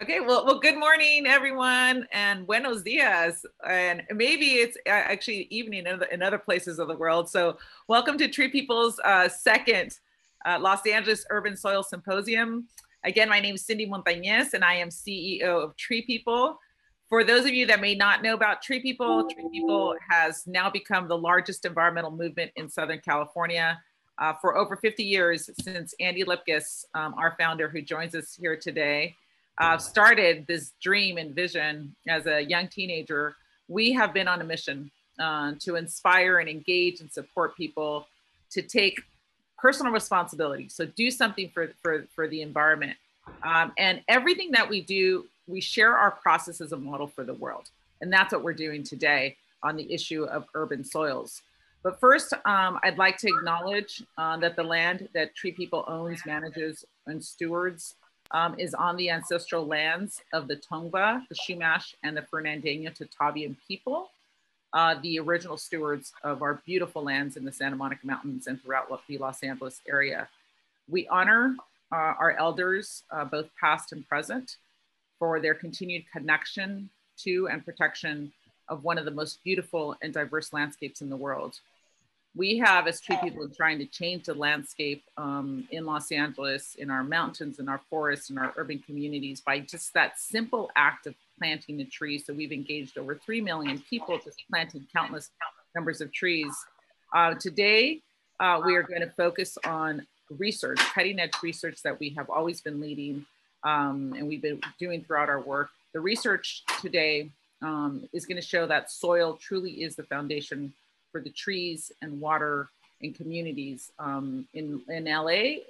Okay, well, well, good morning, everyone, and buenos dias. And maybe it's uh, actually evening in, in other places of the world. So, welcome to Tree People's uh, second uh, Los Angeles Urban Soil Symposium. Again, my name is Cindy Montañez, and I am CEO of Tree People. For those of you that may not know about Tree People, Tree People has now become the largest environmental movement in Southern California. Uh, for over 50 years since Andy Lipkis, um, our founder who joins us here today, uh, started this dream and vision as a young teenager, we have been on a mission uh, to inspire and engage and support people to take personal responsibility. So do something for, for, for the environment. Um, and everything that we do, we share our process as a model for the world. And that's what we're doing today on the issue of urban soils. But first, um, I'd like to acknowledge uh, that the land that Tree People owns, manages, and stewards um, is on the ancestral lands of the Tongva, the Chumash, and the Fernandino Tataviam people, uh, the original stewards of our beautiful lands in the Santa Monica Mountains and throughout the Los Angeles area. We honor uh, our elders, uh, both past and present, for their continued connection to and protection of one of the most beautiful and diverse landscapes in the world we have as tree people trying to change the landscape um, in Los Angeles, in our mountains, in our forests, in our urban communities by just that simple act of planting the trees. So we've engaged over 3 million people just planting countless numbers of trees. Uh, today, uh, we are going to focus on research, cutting edge research that we have always been leading um, and we've been doing throughout our work. The research today um, is going to show that soil truly is the foundation for the trees and water and communities um, in, in LA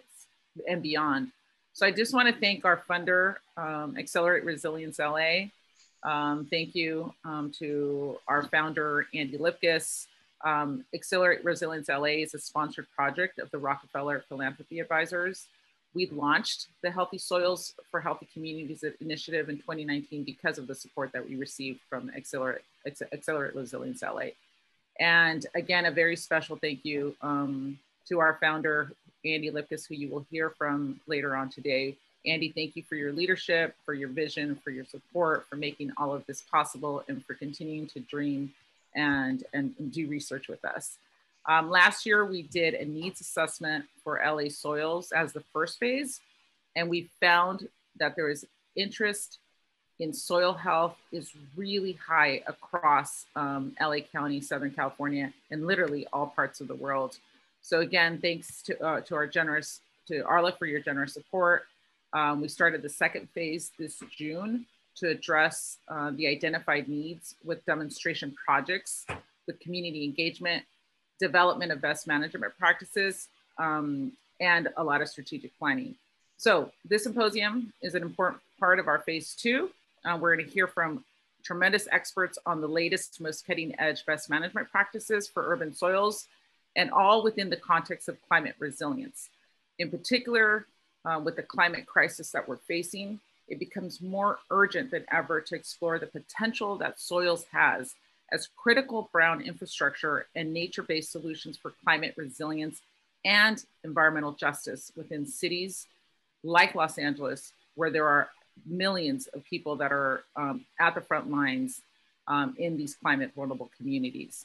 and beyond. So I just want to thank our funder, um, Accelerate Resilience LA. Um, thank you um, to our founder, Andy Lipkis. Um, Accelerate Resilience LA is a sponsored project of the Rockefeller Philanthropy Advisors. We launched the Healthy Soils for Healthy Communities initiative in 2019 because of the support that we received from Accelerate, Accelerate Resilience LA. And again, a very special thank you um, to our founder, Andy Lipkis, who you will hear from later on today. Andy, thank you for your leadership, for your vision, for your support, for making all of this possible, and for continuing to dream and, and, and do research with us. Um, last year, we did a needs assessment for LA soils as the first phase, and we found that there is interest in soil health is really high across um, LA County, Southern California, and literally all parts of the world. So again, thanks to, uh, to our generous, to Arla for your generous support. Um, we started the second phase this June to address uh, the identified needs with demonstration projects, with community engagement, development of best management practices, um, and a lot of strategic planning. So this symposium is an important part of our phase two uh, we're going to hear from tremendous experts on the latest, most cutting edge best management practices for urban soils, and all within the context of climate resilience. In particular, uh, with the climate crisis that we're facing, it becomes more urgent than ever to explore the potential that soils has as critical brown infrastructure and nature-based solutions for climate resilience and environmental justice within cities like Los Angeles, where there are millions of people that are um, at the front lines um, in these climate vulnerable communities.